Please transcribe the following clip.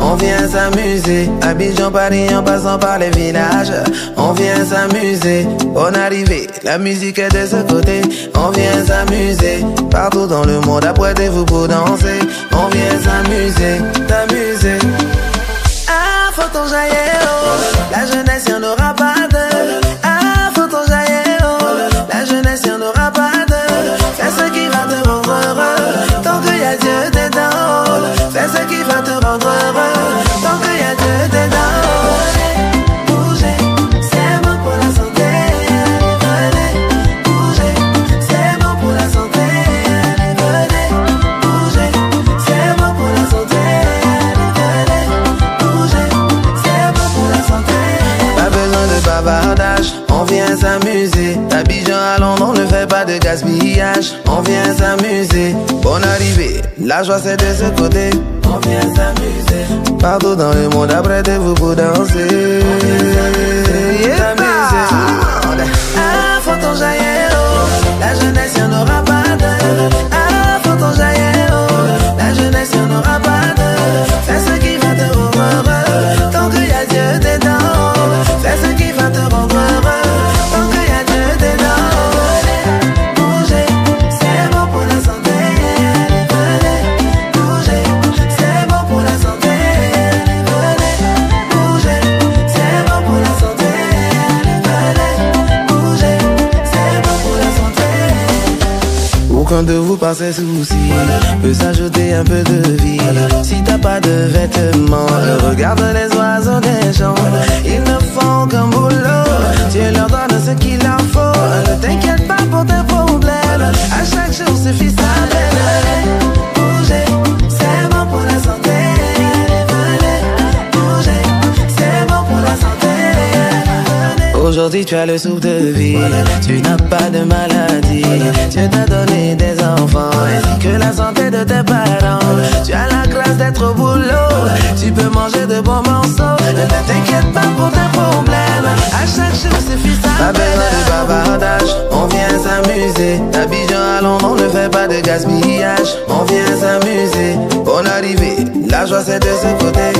on vient s'amuser. Abidjan, Paris, en passant par les villages, on vient s'amuser. Bonne arrivée, la musique est de ce côté, on vient s'amuser. Partout dans le monde, apprêtez-vous pour danser, On vient s'amuser. Bonne arrivée, la joie c'est de ce côté. On vient s'amuser. Partout dans le monde, apprêtez-vous pour danser. Yeah. S'amuser. De vous par ses soucis peut s'ajouter un peu de vie. Si t'as pas de vêtements, regarde les oiseaux des champs. Aujourd'hui tu as le souffle de vie, tu n'as pas de maladie, Dieu t'a donné des enfants que la santé de tes parents. Tu as la grâce d'être au boulot, tu peux manger de bons morceaux. Ne t'inquiète pas pour tes problèmes, à chaque jour suffit sa Pas besoin de bavardage, on vient s'amuser. Abidjan à Londres, on ne fait pas de gaspillage, on vient s'amuser. Bonne arrivée, la joie c'est de ce côté,